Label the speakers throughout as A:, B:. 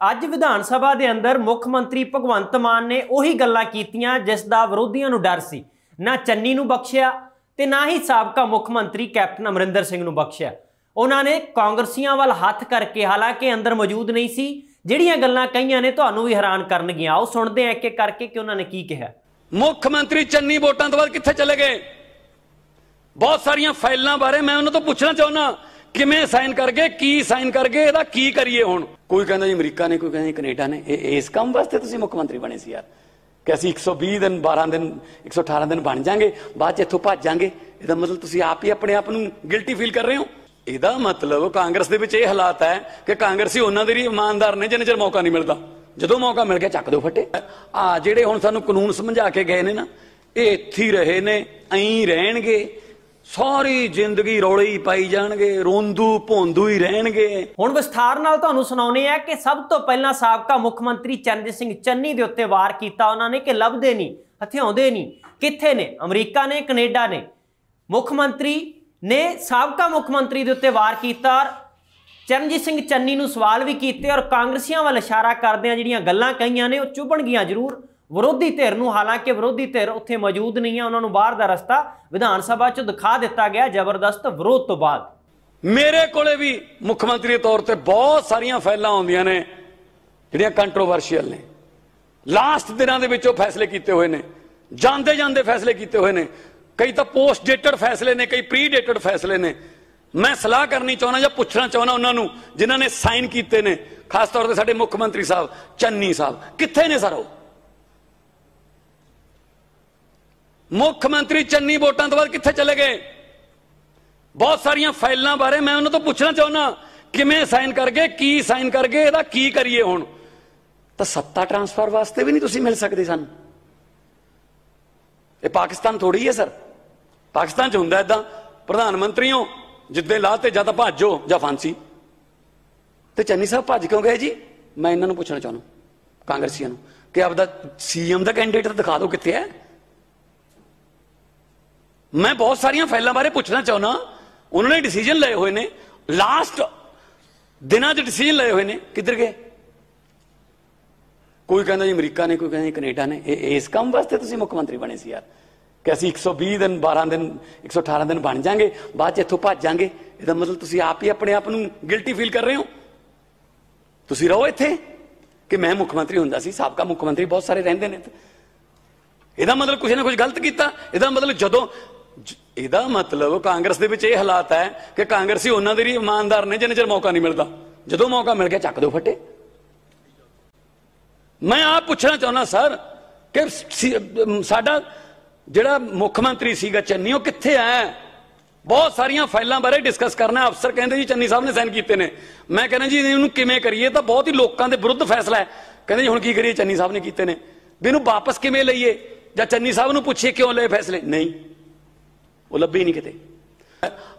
A: ਅੱਜ ਵਿਧਾਨ ਸਭਾ ਦੇ ਅੰਦਰ ਮੁੱਖ ਮੰਤਰੀ ਭਗਵੰਤ ਮਾਨ ਨੇ ਉਹੀ ਗੱਲਾਂ ਕੀਤੀਆਂ, ਜਿਸ ਦਾ ਵਿਰੋਧੀਆਂ ਨੂੰ ਡਰ ਸੀ। ਨਾ ਚੰਨੀ ਨੂੰ ਬਖਸ਼ਿਆ ਤੇ ਨਾ ਹੀ ਸਾਬਕਾ ਮੁੱਖ ਮੰਤਰੀ ਕੈਪਟਨ ਅਮਰਿੰਦਰ ਸਿੰਘ ਨੂੰ ਬਖਸ਼ਿਆ। ਉਹਨਾਂ ਨੇ ਕਾਂਗਰਸੀਆਂ ਵੱਲ ਹੱਥ ਕਰਕੇ ਹਾਲਾਂਕਿ ਅੰਦਰ ਮੌਜੂਦ ਨਹੀਂ ਸੀ, ਜਿਹੜੀਆਂ ਗੱਲਾਂ ਕਹੀਆਂ ਨੇ ਤੁਹਾਨੂੰ ਵੀ ਹੈਰਾਨ ਕਰਨਗੀਆਂ। ਆਓ ਸੁਣਦੇ ਹਾਂ ਇੱਕ ਇੱਕ ਕਰਕੇ ਕਿ ਉਹਨਾਂ ਨੇ ਕੀ ਕਿਹਾ।
B: ਮੁੱਖ ਮੰਤਰੀ ਚੰਨੀ ਵੋਟਾਂ ਤੋਂ ਬਾਅਦ ਕਿੱਥੇ ਚਲੇ ਗਏ? ਬਹੁਤ ਸਾਰੀਆਂ ਫਾਈਲਾਂ ਬਾਰੇ ਮੈਂ ਉਹਨਾਂ ਤੋਂ ਪੁੱਛਣਾ ਚਾਹੁੰਦਾ, ਕਿਵੇਂ ਸਾਈਨ ਕਰਗੇ ਕੀ ਸਾਈਨ ਕਰਗੇ ਇਹਦਾ ਕੀ ਕਰੀਏ ਹੁਣ? ਕੋਈ ਕਹਿੰਦਾ ਜੀ ਅਮਰੀਕਾ ਨੇ, ਕੋਈ ਕਹਿੰਦਾ ਜੀ ਕੈਨੇਡਾ ਨੇ। ਇਹ, ਇਸ ਕੰਮ ਵਾਸਤੇ ਤੁਸੀਂ ਮੁੱਖ ਮੰਤਰੀ ਬਣੇ ਸੀ ਯਾਰ। ਕਿ ਅਸੀਂ 120 ਦਿਨ 12 ਦਿਨ 118 ਦਿਨ ਬਣ ਜਾਾਂਗੇ, ਬਾਅਦ ਚ ਇੱਥੋਂ ਭੱਜ ਜਾਾਂਗੇ ਇਹਦਾ ਮਤਲਬ ਤੁਸੀਂ ਆਪ ਹੀ ਆਪਣੇ ਆਪ ਨੂੰ ਗਿਲਟੀ ਫੀਲ ਕਰ ਰਹੇ ਹੋ? ਇਹਦਾ ਮਤਲਬ ਕਾਂਗਰਸ ਦੇ ਵਿੱਚ ਇਹ ਹਾਲਾਤ ਹੈ ਕਿ ਕਾਂਗਰਸੀ ਉਹਨਾਂ ਦੇ ਹੀ ਇਮਾਨਦਾਰ ਨੇ, ਜਿੰਨੇ ਚਿਰ ਮੌਕਾ ਨਹੀਂ ਮਿਲਦਾ। ਜਦੋਂ ਮੌਕਾ ਮਿਲ ਗਿਆ, ਚੱਕ ਦੋ ਫੱਟੇ। ਆ ਜਿਹੜੇ ਹੁਣ ਸਾਨੂੰ ਕਾਨੂੰਨ ਸਮਝਾ ਕੇ ਗਏ ਨੇ ਨਾ, ਇਹ ਇੱਥੇ ਰਹੇ ਨੇ, ਐਂ ਰਹਿਣਗੇ। ਸਾਰੀ ਜ਼ਿੰਦਗੀ ਰੌਲੇ ਹੀ ਪਾਈ ਜਾਣਗੇ, ਰੋਂਦੂ ਭੋਂਦੂ ਹੀ ਰਹਿਣਗੇ।
A: ਹੁਣ ਵਿਸਥਾਰ ਨਾਲ ਤੁਹਾਨੂੰ ਸੁਣਾਉਨੇ ਆ ਕਿ ਸਭ ਤੋਂ ਪਹਿਲਾਂ ਸਾਬਕਾ ਮੁੱਖ ਮੰਤਰੀ ਚਰਨਜੀਤ ਸਿੰਘ ਚੰਨੀ ਦੇ ਉੱਤੇ ਵਾਰ ਕੀਤਾ, ਉਹਨਾਂ ਨੇ ਕਿ ਲੱਭਦੇ ਨਹੀਂ, ਹਥਿਆਉਂਦੇ ਨਹੀਂ, ਕਿੱਥੇ ਨੇ? ਅਮਰੀਕਾ ਨੇ, ਕੈਨੇਡਾ ਨੇ? ਮੁੱਖ ਮੰਤਰੀ ਨੇ ਸਾਬਕਾ ਮੁੱਖ ਮੰਤਰੀ ਦੇ ਉੱਤੇ ਵਾਰ ਕੀਤਾ ਔਰ ਚਰਨਜੀਤ ਸਿੰਘ ਚੰਨੀ ਨੂੰ ਸਵਾਲ ਵੀ ਕੀਤੇ ਔਰ ਕਾਂਗਰਸੀਆਂ ਵੱਲ ਇਸ਼ਾਰਾ ਕਰਦਿਆਂ ਜਿਹੜੀਆਂ ਗੱਲਾਂ ਕਹੀਆਂ ਨੇ, ਉਹ ਚੁਭਣਗੀਆਂ ਜ਼ਰੂਰ। ਵਿਰੋਧੀ ਧਿਰ ਨੂੰ, ਹਾਲਾਂਕਿ ਵਿਰੋਧੀ ਧਿਰ ਉੱਥੇ ਮੌਜੂਦ ਨਹੀਂ ਹੈ, ਉਹਨਾਂ ਨੂੰ ਬਾਹਰ ਦਾ ਰਸਤਾ ਵਿਧਾਨ ਸਭਾ 'ਚ ਦਿਖਾ ਦਿੱਤਾ ਗਿਆ, ਜ਼ਬਰਦਸਤ ਵਿਰੋਧ ਤੋਂ ਬਾਅਦ।
B: ਮੇਰੇ ਕੋਲੇ ਵੀ ਮੁੱਖ ਮੰਤਰੀ ਦੇ ਤੌਰ ਤੇ ਬਹੁਤ ਸਾਰੀਆਂ ਫਾਈਲਾਂ ਆਉਂਦੀਆਂ ਨੇ, ਜਿਹੜੀਆਂ ਕੰਟਰੋਵਰਸ਼ੀਅਲ ਨੇ। ਲਾਸਟ ਦਿਨਾਂ ਦੇ ਵਿੱਚ ਉਹ ਫੈਸਲੇ ਕੀਤੇ ਹੋਏ ਨੇ। ਜਾਂਦੇ ਜਾਂਦੇ ਫੈਸਲੇ ਕੀਤੇ ਹੋਏ ਨੇ। ਕਈ ਤਾਂ ਪੋਸਟ ਡੇਟਡ ਫੈਸਲੇ ਨੇ, ਕਈ ਪ੍ਰੀ ਡੇਟਡ ਫੈਸਲੇ ਨੇ। ਮੈਂ ਸਲਾਹ ਕਰਨੀ ਚਾਹੁੰਦਾ ਜਾਂ ਪੁੱਛਣਾ ਚਾਹੁੰਦਾ ਉਹਨਾਂ ਨੂੰ, ਜਿਨ੍ਹਾਂ ਨੇ ਸਾਈਨ ਕੀਤੇ ਨੇ। ਖਾਸ ਤੌਰ ਤੇ ਸਾਡੇ ਮੁੱਖ ਮੰਤਰੀ ਸਾਹਿਬ, ਚੰਨੀ ਸਾਹਿਬ। ਕਿੱਥੇ ਨੇ ਸਰ ਉਹ? ਮੁੱਖ ਮੰਤਰੀ ਚੰਨੀ ਵੋਟਾਂ ਤੋਂ ਬਾਅਦ ਕਿੱਥੇ ਚਲੇ ਗਏ? ਬਹੁਤ ਸਾਰੀਆਂ ਫਾਈਲਾਂ ਬਾਰੇ ਮੈਂ ਉਹਨਾਂ ਤੋਂ ਪੁੱਛਣਾ ਚਾਹੁੰਦਾ, ਕਿਵੇਂ ਸਾਈਨ ਕਰਗੇ, ਕੀ ਸਾਈਨ ਕਰਗੇ, ਇਹਦਾ ਕੀ ਕਰੀਏ ਹੁਣ? ਤਾਂ ਸੱਤਾ ਟਰਾਂਸਫਰ ਵਾਸਤੇ ਵੀ ਨਹੀਂ ਤੁਸੀਂ ਮਿਲ ਸਕਦੇ ਸਾਨੂੰ। ਇਹ ਪਾਕਿਸਤਾਨ ਥੋੜੀ ਹੈ, ਸਰ। ਪਾਕਿਸਤਾਨ ਚ ਹੁੰਦਾ ਇਦਾਂ ਪ੍ਰਧਾਨ ਮੰਤਰੀਓ, ਜਿੱਦੇ ਲਾ ਤੇ ਜਾਂ ਤਾਂ ਭਾਜੋ ਜਾਂ ਫਾਂਸੀ। ਤੇ ਚੰਨੀ ਸਾਹਿਬ ਭੱਜ ਕਿਉਂ ਗਏ ਜੀ? ਮੈਂ ਇਹਨਾਂ ਨੂੰ ਪੁੱਛਣਾ ਚਾਹੁੰਦਾ, ਕਾਂਗਰਸੀਆਂ ਨੂੰ, ਕਿ ਆਪਦਾ ਸੀਐਮ ਦਾ ਕੈਂਡੀਡੇਟ ਦਿਖਾ ਦਿਓ ਕਿੱਥੇ ਹੈ। ਮੈਂ ਬਹੁਤ ਸਾਰੀਆਂ ਫਾਈਲਾਂ ਬਾਰੇ ਪੁੱਛਣਾ ਚਾਹੁੰਦਾ। ਉਹਨਾਂ ਨੇ ਡਿਸੀਜਨ ਲਏ ਹੋਏ ਨੇ। ਲਾਸਟ ਦਿਨਾਂ 'ਚ ਡਿਸੀਜਨ ਲਏ ਹੋਏ ਨੇ। ਕਿੱਧਰ ਗਏ? ਕੋਈ ਕਹਿੰਦਾ ਜੀ ਅਮਰੀਕਾ ਨੇ, ਕੋਈ ਕਹਿੰਦਾ ਜੀ ਕੈਨੇਡਾ ਨੇ। ਇਹ, ਇਸ ਕੰਮ ਵਾਸਤੇ ਤੁਸੀਂ ਮੁੱਖ ਮੰਤਰੀ ਬਣੇ ਸੀ ਯਾਰ। ਕਿ ਅਸੀਂ 120 ਦਿਨ 12 ਦਿਨ 118 ਦਿਨ ਬਣ ਜਾਾਂਗੇ, ਬਾਅਦ ਚ ਇੱਥੋਂ ਭੱਜ ਜਾਾਂਗੇ। ਇਹਦਾ ਮਤਲਬ ਤੁਸੀਂ ਆਪ ਹੀ ਆਪਣੇ ਆਪ ਨੂੰ ਗਿਲਟੀ ਫੀਲ ਕਰ ਰਹੇ ਹੋ? ਤੁਸੀਂ ਰਹੋ ਇੱਥੇ? ਕਿ ਮੈਂ ਮੁੱਖ ਮੰਤਰੀ ਹੁੰਦਾ ਸੀ, ਸਾਬਕਾ ਮੁੱਖ ਮੰਤਰੀ ਬਹੁਤ ਸਾਰੇ ਰਹਿੰਦੇ ਨੇ ਇਹਦਾ ਮਤਲਬ ਕੁਝ ਨਾ ਕੁਝ ਗਲਤ ਕੀਤਾ। ਇਹਦਾ ਮਤਲਬ ਜਦੋਂ ਇਹਦਾ ਮਤਲਬ ਕਾਂਗਰਸ ਦੇ ਵਿੱਚ ਇਹ ਹਾਲਾਤ ਹੈ ਕਿ ਕਾਂਗਰਸੀ ਉਹਨਾਂ ਦੇ ਹੀ ਇਮਾਨਦਾਰ ਨੇ ਜਿੰਨੇ ਚਿਰ ਮੌਕਾ ਨਹੀਂ ਮਿਲਦਾ। ਜਦੋਂ ਮੌਕਾ ਮਿਲ ਗਿਆ ਚੱਕ ਦਿਓ ਫੱਟੇ। ਮੈਂ ਆਪ ਪੁੱਛਣਾ ਚਾਹੁੰਦਾ, ਸਰ, ਕਿ ਸਾਡਾ ਜਿਹੜਾ ਮੁੱਖ ਮੰਤਰੀ ਸੀਗਾ ਚੰਨੀ, ਉਹ ਕਿੱਥੇ ਹੈ? ਬਹੁਤ ਸਾਰੀਆਂ ਫਾਈਲਾਂ ਬਾਰੇ ਡਿਸਕਸ ਕਰਨਾ ਅਫਸਰ ਕਹਿੰਦੇ ਜੀ ਚੰਨੀ ਸਾਹਿਬ ਨੇ ਸਾਈਨ ਕੀਤੇ ਨੇ। ਮੈਂ ਕਹਿੰਦਾ ਜੀ, ਇਹਨੂੰ ਕਿਵੇਂ ਕਰੀਏ? ਤਾਂ ਬਹੁਤ ਹੀ ਲੋਕਾਂ ਦੇ ਵਿਰੁੱਧ ਫੈਸਲਾ ਹੈ। ਕਹਿੰਦੇ ਜੀ, ਹੁਣ ਕੀ ਕਰੀਏ? ਚੰਨੀ ਸਾਹਿਬ ਨੇ ਕੀਤੇ ਨੇ। ਵੀ ਇਹਨੂੰ ਵਾਪਸ ਕਿਵੇਂ ਲਈਏ? ਜਾਂ ਚੰਨੀ ਸਾਹਿਬ ਨੂੰ ਪੁੱਛੀਏ ਕਿਉਂ ਲਏ ਫੈਸਲੇ? ਨਹੀਂ। ਉਹ ਲੱਭੇ ਨਹੀਂ ਕਿਤੇ।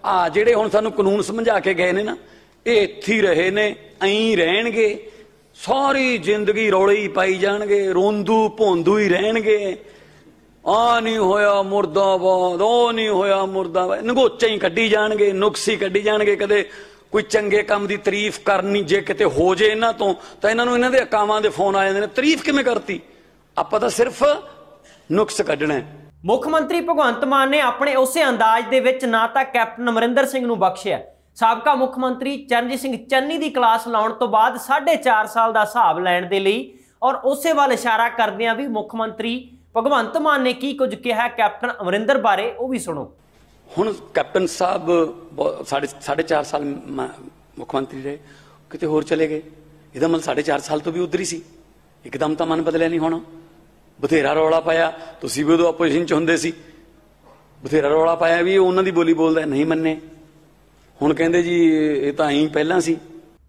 B: ਆ ਜਿਹੜੇ ਹੁਣ ਸਾਨੂੰ ਕਾਨੂੰਨ ਸਮਝਾ ਕੇ ਗਏ ਨੇ ਨਾ, ਇਹ ਇੱਥੇ ਹੀ ਰਹੇ ਨੇ, ਐਂ ਰਹਿਣਗੇ। ਸਾਰੀ ਜ਼ਿੰਦਗੀ ਰੌਲੇ ਹੀ ਪਾਈ ਜਾਣਗੇ, ਰੋਂਦੂ ਭੋਂਦੂ ਹੀ ਰਹਿਣਗੇ। ਆ ਨਹੀਂ ਹੋਇਆ ਮੁਰਦਾਬਾਦ, ਉਹ ਨਹੀਂ ਹੋਇਆ ਮੁਰਦਾਬਾਦ। ਨਗੋਚੇ ਹੀ ਕੱਢੀ ਜਾਣਗੇ, ਨੁਕਸੀ ਕੱਢੀ ਜਾਣਗੇ। ਕਦੇ ਕੋਈ ਚੰਗੇ ਕੰਮ ਦੀ ਤਾਰੀਫ ਕਰਨੀ ਜੇ ਕਿਤੇ ਹੋ ਜੇ ਇਹਨਾਂ ਤੋਂ, ਤਾਂ ਇਹਨਾਂ ਨੂੰ ਇਹਨਾਂ ਦੇ ਅਕਾਵਾਂ ਦੇ ਫੋਨ ਆ ਜਾਂਦੇ ਨੇ, ਤਾਰੀਫ ਕਿਵੇਂ ਕਰਤੀ? ਆਪਾਂ ਤਾਂ ਸਿਰਫ ਨੁਕਸ ਕੱਢਣਾ ਹੈ।
A: ਮੁੱਖ ਮੰਤਰੀ ਭਗਵੰਤ ਮਾਨ ਨੇ ਆਪਣੇ ਉਸੇ ਅੰਦਾਜ਼ ਦੇ ਵਿੱਚ ਨਾ ਤਾਂ ਕੈਪਟਨ ਅਮਰਿੰਦਰ ਸਿੰਘ ਨੂੰ ਬਖਸ਼ਿਆ। ਸਾਬਕਾ ਮੁੱਖ ਮੰਤਰੀ ਚਰਨਜੀਤ ਸਿੰਘ ਚੰਨੀ ਦੀ ਕਲਾਸ ਲਾਉਣ ਤੋਂ ਬਾਅਦ 4.5 ਸਾਲ ਦਾ ਹਿਸਾਬ ਲੈਣ ਦੇ ਲਈ ਔਰ ਉਸੇ ਵੱਲ ਇਸ਼ਾਰਾ ਕਰਦਿਆਂ ਵੀ ਮੁੱਖ ਮੰਤਰੀ ਭਗਵੰਤ ਮਾਨ ਨੇ ਕੀ ਕੁਝ ਕਿਹਾ ਕੈਪਟਨ ਅਮਰਿੰਦਰ ਬਾਰੇ ਉਹ ਵੀ ਸੁਣੋ।
B: ਹੁਣ ਕੈਪਟਨ ਸਾਹਿਬ ਸਾਡੇ 4.5 ਸਾਲ ਮੁੱਖ ਮੰਤਰੀ ਰਹੇ, ਕਿਤੇ ਹੋਰ ਚਲੇ ਗਏ। ਇਹਦਾ ਮਤਲਬ 4.5 ਸਾਲ ਤੋਂ ਵੀ ਉਧਰ ਹੀ ਸੀ। ਇੱਕਦਮ ਤਾਂ ਮਨ ਬਦਲਿਆ ਨਹੀਂ ਹੋਣਾ। ਬਥੇਰਾ ਰੌਲਾ ਪਾਇਆ। ਤੁਸੀਂ ਵੀ ਉਦੋਂ ਆਪੋਜੀਸ਼ਨ ਚ ਹੁੰਦੇ ਸੀ। ਬਥੇਰਾ ਰੌਲਾ ਪਾਇਆ ਵੀ ਉਹਨਾਂ ਦੀ ਬੋਲੀ ਬੋਲਦਾ, ਨਹੀਂ ਮੰਨੇ। ਹੁਣ ਕਹਿੰਦੇ ਜੀ, ਇਹ ਤਾਂ ਐਂ ਪਹਿਲਾਂ ਸੀ।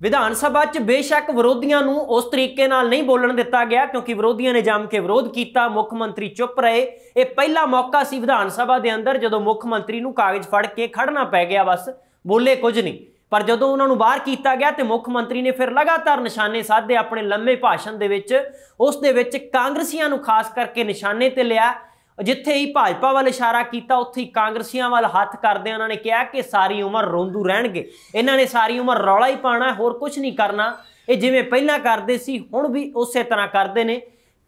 A: ਵਿਧਾਨ ਸਭਾ 'ਚ ਬੇਸ਼ੱਕ ਵਿਰੋਧੀਆਂ ਨੂੰ ਉਸ ਤਰੀਕੇ ਨਾਲ ਨਹੀਂ ਬੋਲਣ ਦਿੱਤਾ ਗਿਆ, ਕਿਉਂਕਿ ਵਿਰੋਧੀਆਂ ਨੇ ਜੰਮ ਕੇ ਵਿਰੋਧ ਕੀਤਾ, ਮੁੱਖ ਮੰਤਰੀ ਚੁੱਪ ਰਹੇ। ਇਹ ਪਹਿਲਾ ਮੌਕਾ ਸੀ ਵਿਧਾਨ ਸਭਾ ਦੇ ਅੰਦਰ, ਜਦੋਂ ਮੁੱਖ ਮੰਤਰੀ ਨੂੰ ਕਾਗਜ਼ ਫੜ ਕੇ ਖੜਨਾ ਪੈ ਗਿਆ ਬਸ। ਬੋਲੇ ਕੁਝ ਨਹੀਂ। ਪਰ ਜਦੋਂ ਉਹਨਾਂ ਨੂੰ ਬਾਹਰ ਕੀਤਾ ਗਿਆ ਤੇ ਮੁੱਖ ਮੰਤਰੀ ਨੇ ਫਿਰ ਲਗਾਤਾਰ ਨਿਸ਼ਾਨੇ ਸਾਧੇ ਆਪਣੇ ਲੰਮੇ ਭਾਸ਼ਣ ਦੇ ਵਿੱਚ, ਉਸ ਦੇ ਵਿੱਚ ਕਾਂਗਰਸੀਆਂ ਨੂੰ ਖਾਸ ਕਰਕੇ ਨਿਸ਼ਾਨੇ ਤੇ ਲਿਆ, ਜਿੱਥੇ ਹੀ ਭਾਜਪਾ ਵੱਲ ਇਸ਼ਾਰਾ ਕੀਤਾ, ਉੱਥੇ ਹੀ ਕਾਂਗਰਸੀਆਂ ਵੱਲ ਹੱਥ ਕਰਦੇ ਉਹਨਾਂ ਨੇ ਕਿਹਾ ਕਿ ਸਾਰੀ ਉਮਰ ਰੋਂਦੂ ਰਹਿਣਗੇ। ਇਹਨਾਂ ਨੇ ਸਾਰੀ ਉਮਰ ਰੌਲਾ ਹੀ ਪਾਣਾ ਹੋਰ ਕੁਝ ਨਹੀਂ ਕਰਨਾ। ਇਹ ਜਿਵੇਂ ਪਹਿਲਾਂ ਕਰਦੇ ਸੀ, ਹੁਣ ਵੀ ਉਸੇ ਤਰ੍ਹਾਂ ਕਰਦੇ ਨੇ।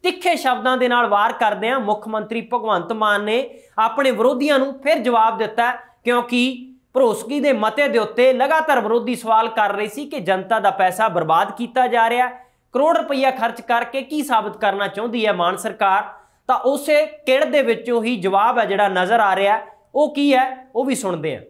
A: ਤਿੱਖੇ ਸ਼ਬਦਾਂ ਦੇ ਨਾਲ ਵਾਰ ਕਰਦੇ ਆ ਮੁੱਖ ਮੰਤਰੀ ਭਗਵੰਤ ਮਾਨ ਨੇ ਆਪਣੇ ਵਿਰੋਧੀਆਂ ਨੂੰ ਫਿਰ ਜਵਾਬ ਦਿੱਤਾ, ਕਿਉਂਕਿ ਭਰੋਸਗੀ ਦੇ ਮਤੇ ਦੇ ਉੱਤੇ ਲਗਾਤਾਰ ਵਿਰੋਧੀ ਸਵਾਲ ਕਰ ਰਹੇ ਸੀ ਕਿ ਜਨਤਾ ਦਾ ਪੈਸਾ ਬਰਬਾਦ ਕੀਤਾ ਜਾ ਰਿਹਾ ਕਰੋੜ ਰੁਪਈਆ ਖਰਚ ਕਰਕੇ ਕੀ ਸਾਬਤ ਕਰਨਾ ਚਾਹੁੰਦੀ ਹੈ ਮਾਨ ਸਰਕਾਰ? ਤਾਂ ਉਸੇ ਕਿੜ ਦੇ ਵਿੱਚੋਂ ਹੀ ਜਵਾਬ ਹੈ ਜਿਹੜਾ ਨਜ਼ਰ ਆ ਰਿਹਾ ਉਹ ਕੀ ਹੈ? ਉਹ ਵੀ ਸੁਣਦੇ ਹਾਂ।